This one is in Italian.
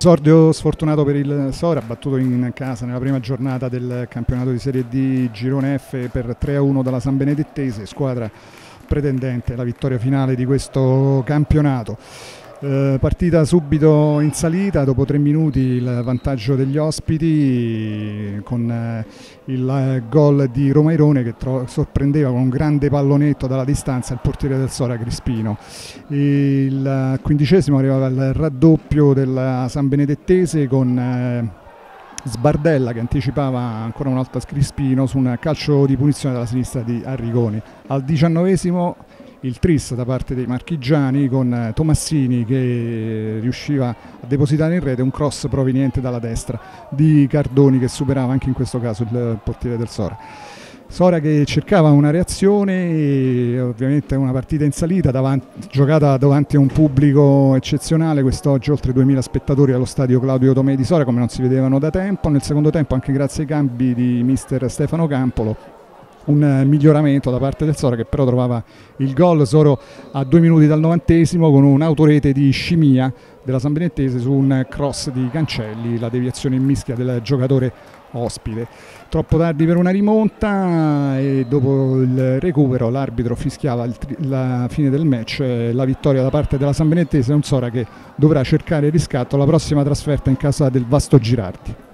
Esordio sfortunato per il Sora, battuto in casa nella prima giornata del campionato di Serie D Girone F per 3-1 dalla San Benedettese, squadra pretendente alla vittoria finale di questo campionato. Eh, partita subito in salita, dopo tre minuti il vantaggio degli ospiti con eh, il gol di Romairone che sorprendeva con un grande pallonetto dalla distanza il portiere del Sora Crispino. Il quindicesimo arrivava il raddoppio del San Benedettese con eh, Sbardella che anticipava ancora una volta Crispino su un calcio di punizione dalla sinistra di Arrigoni. Al diciannovesimo il tris da parte dei marchigiani con eh, Tomassini che riusciva a depositare in rete un cross proveniente dalla destra di Cardoni che superava anche in questo caso il portiere del Sora. Sora che cercava una reazione, ovviamente una partita in salita, davanti, giocata davanti a un pubblico eccezionale, quest'oggi oltre 2000 spettatori allo stadio Claudio Tomei di Sora come non si vedevano da tempo, nel secondo tempo anche grazie ai cambi di mister Stefano Campolo un miglioramento da parte del Sora che però trovava il gol solo a due minuti dal novantesimo con un'autorete di scimia della San Benettese su un cross di Cancelli, la deviazione in mischia del giocatore ospite. Troppo tardi per una rimonta e dopo il recupero l'arbitro fischiava la fine del match, la vittoria da parte della San Benettese, un Sora che dovrà cercare riscatto alla prossima trasferta in casa del Vasto Girardi.